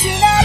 should know.